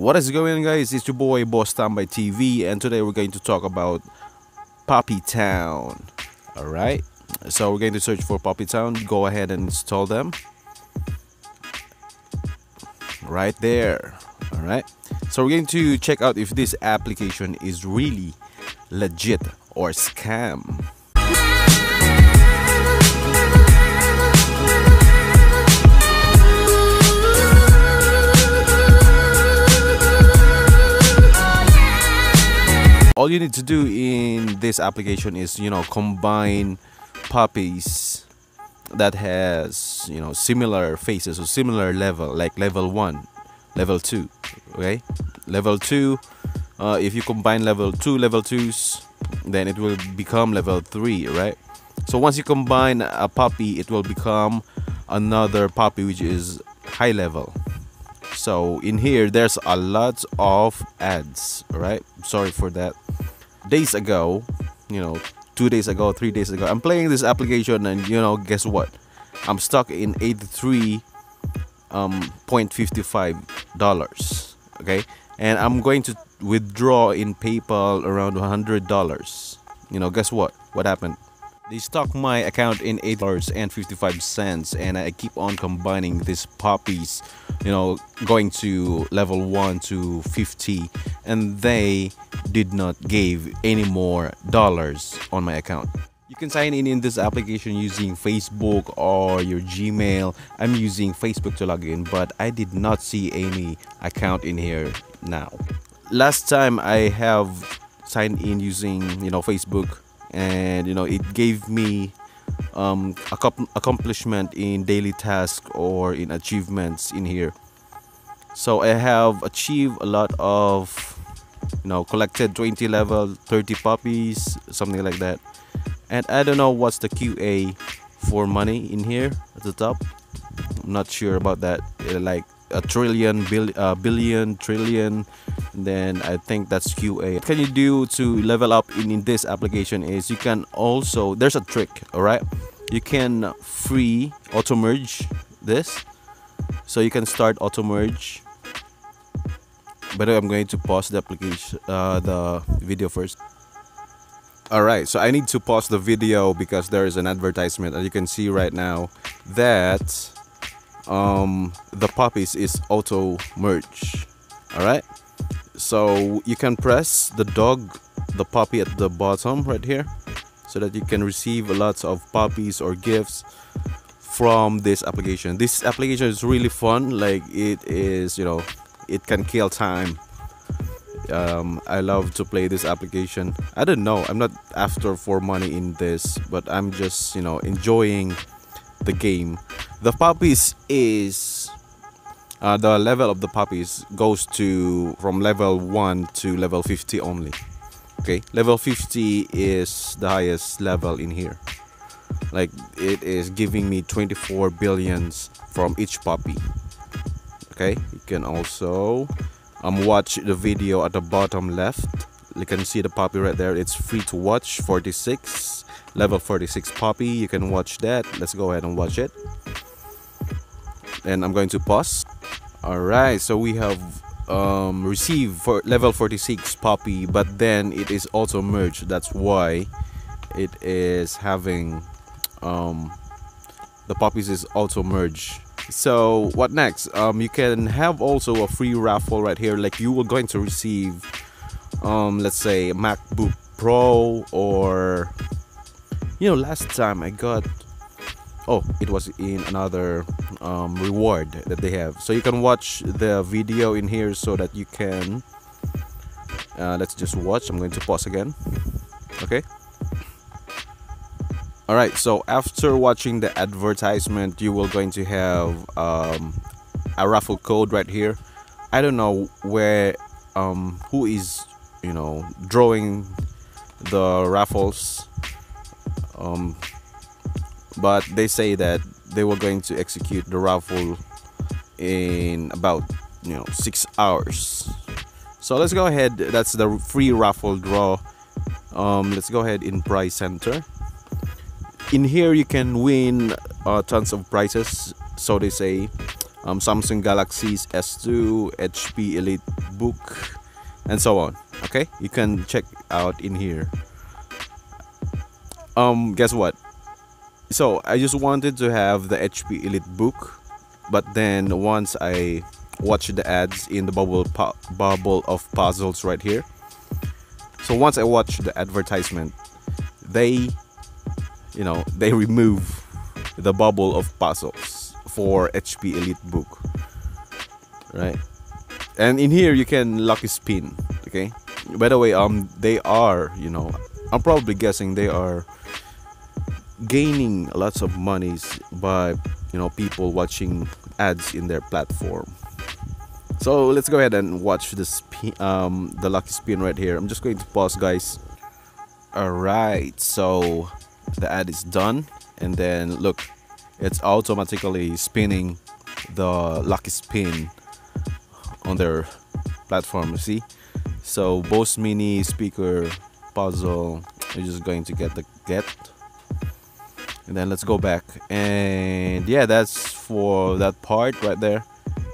What is going on guys? It's your boy Boss Tambay TV and today we're going to talk about Puppy Town. Alright, so we're going to search for Puppy Town. Go ahead and install them. Right there. Alright, so we're going to check out if this application is really legit or scam. All you need to do in this application is you know combine puppies that has you know similar faces or similar level like level 1 level 2 okay? Level 2 uh, if you combine level 2 level 2s then it will become level 3 right? So once you combine a puppy it will become another puppy which is high level. So in here there's a lot of ads right? Sorry for that days ago you know two days ago three days ago i'm playing this application and you know guess what? I'm stuck in 83 um 0.55 dollars okay? And i'm going to withdraw in paypal around 100 dollars. You know guess what? What happened they stock my account in $8.55 and I keep on combining these puppies, you know, going to level 1 to 50 and they did not give any more dollars on my account. You can sign in in this application using Facebook or your Gmail. I'm using Facebook to log in, but I did not see any account in here now. Last time I have signed in using, you know, Facebook and you know it gave me um, accomplishment in daily task or in achievements in here. So I have achieved a lot of you know collected 20 level 30 puppies something like that. And I don't know what's the QA for money in here at the top. I'm not sure about that. Like a trillion bill, uh, billion trillion then I think that's QA what can you do to level up in, in this application is you can also there's a trick all right? You can free auto merge this. So you can start auto merge but I'm going to pause the application uh, the video first. Alright, so I need to pause the video because there is an advertisement and you can see right now that um, the puppies is auto merge. Alright, so you can press the dog the puppy at the bottom right here so that you can receive lots of puppies or gifts from this application. This application is really fun like it is you know it can kill time. Um, I love to play this application. I don't know I'm not after for money in this but I'm just you know enjoying the game. The puppies is uh, the level of the puppies goes to from level 1 to level 50 only. Okay? Level 50 is the highest level in here. Like it is giving me 24 billions from each puppy. Okay? You can also um watch the video at the bottom left. You can see the puppy right there. It's free to watch. 46 level 46 puppy. You can watch that. Let's go ahead and watch it. And I'm going to pause Alright, so we have um, received for level 46 puppy, but then it is also merged. That's why it is having um, the puppies is also merged. So what next? Um, you can have also a free raffle right here. Like you were going to receive, um, let's say MacBook Pro or you know last time I got oh it was in another um, reward that they have. So you can watch the video in here so that you can uh, let's just watch. I'm going to pause again. Okay. Alright so after watching the advertisement you will going to have um, a raffle code right here. I don't know where um, who is you know drawing the raffles. Um, but they say that they were going to execute the raffle in about you know six hours so let's go ahead that's the free raffle draw um, let's go ahead in prize center in here you can win uh, tons of prizes so they say um, Samsung Galaxy's S2, HP Elite Book, and so on. Okay, you can check out in here. Um, guess what? So I just wanted to have the HP Elite Book, but then once I watched the ads in the bubble bubble of puzzles right here. So once I watched the advertisement, they, you know, they remove the bubble of puzzles for HP Elite Book, right? And in here you can lucky spin. Okay. By the way, um, they are, you know, I'm probably guessing they are gaining lots of monies by you know people watching ads in their platform. So let's go ahead and watch this um, the lucky spin right here. I'm just going to pause guys. Alright so the ad is done and then look it's automatically spinning the lucky spin on their platform see? So Bose mini speaker puzzle you're just going to get the get and then let's go back. And yeah that's for that part right there.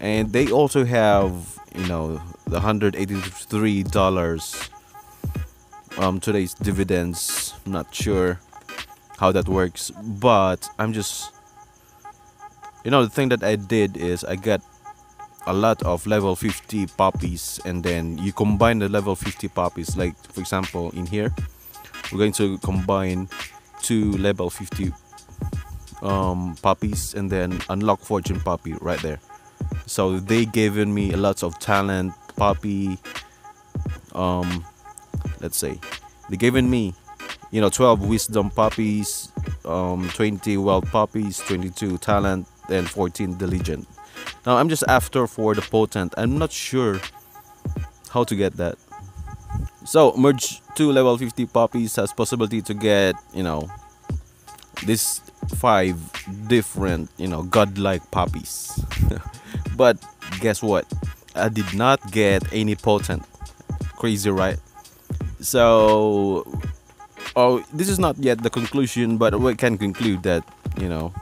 And they also have you know the 183 dollars um today's dividends. Not sure how that works but i'm just you know the thing that i did is i got a lot of level 50 poppies and then you combine the level 50 poppies like for example in here we're going to combine two level 50 um, poppies and then unlock fortune puppy right there. So they given me lots of talent puppy um let's say. They given me you know 12 wisdom puppies um 20 wild puppies 22 talent and 14 diligent. Now i'm just after for the potent. I'm not sure how to get that so merge two level 50 puppies has possibility to get you know this five different you know godlike puppies. but guess what? I did not get any potent. Crazy right? So oh this is not yet the conclusion but we can conclude that you know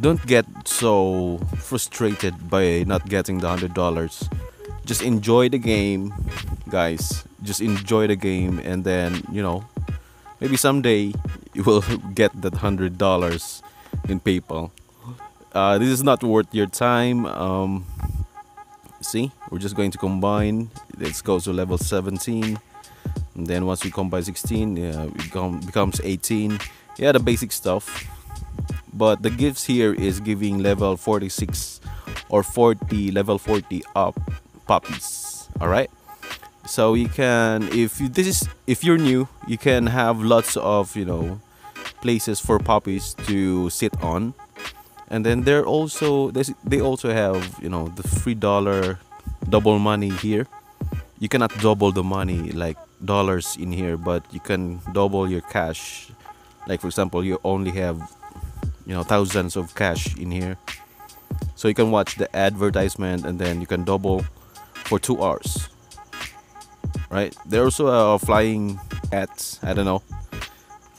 don't get so frustrated by not getting the hundred dollars. Just enjoy the game guys just enjoy the game and then you know maybe someday you will get that hundred dollars in PayPal. Uh, this is not worth your time. Um, see, we're just going to combine. Let's go to level 17. And then once we combine 16, yeah, it become, becomes 18. Yeah, the basic stuff. But the gifts here is giving level 46 or 40, level 40 up puppies. Alright so you can if you, this is if you're new you can have lots of you know places for puppies to sit on. And then they're also they also have you know the three dollar double money here. You cannot double the money like dollars in here but you can double your cash. Like for example you only have you know thousands of cash in here. So you can watch the advertisement and then you can double for two hours right? They're also uh, flying cats. I don't know.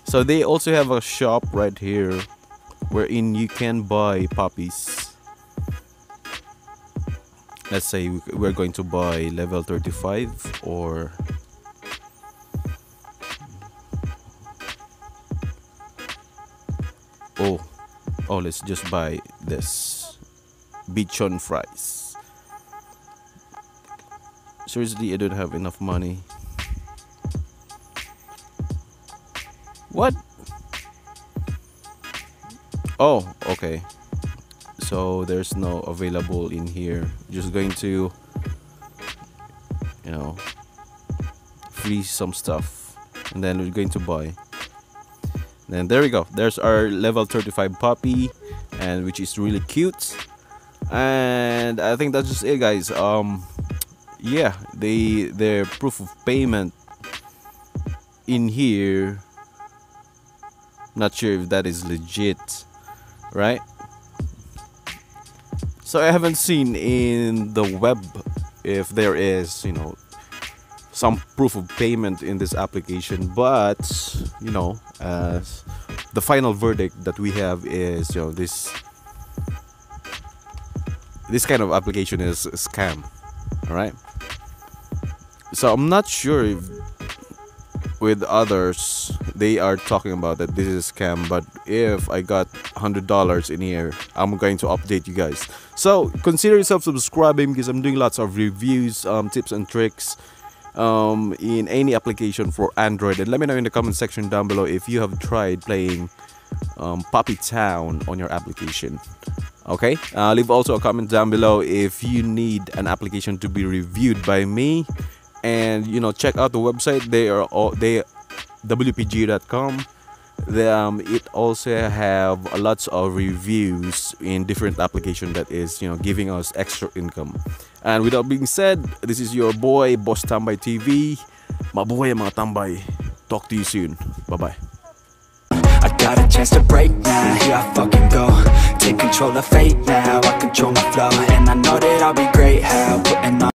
So they also have a shop right here wherein you can buy puppies. Let's say we're going to buy level 35 or oh oh let's just buy this bichon frise Seriously, I don't have enough money. What? Oh, okay. So there's no available in here. Just going to, you know, freeze some stuff. And then we're going to buy. Then there we go. There's our level 35 puppy. And which is really cute. And I think that's just it guys. Um yeah they their proof of payment in here not sure if that is legit right so i haven't seen in the web if there is you know some proof of payment in this application but you know as the final verdict that we have is you know this this kind of application is a scam. All right. So I'm not sure if with others they are talking about that this is scam but if i got $100 in here i'm going to update you guys. So consider yourself subscribing because i'm doing lots of reviews um, tips and tricks um, in any application for android. And let me know in the comment section down below if you have tried playing um, puppy town on your application. Okay? Uh, leave also a comment down below if you need an application to be reviewed by me and you know check out the website. They are all they wpg.com the, um, it also have lots of reviews in different application that is you know giving us extra income. And without being said this is your boy boss tambay tv mabuhay mga tambay. Talk to you soon. Bye bye I got a chance to break now, here I fucking go. Take control of fate now, I control my flow. And I know that I'll be great, how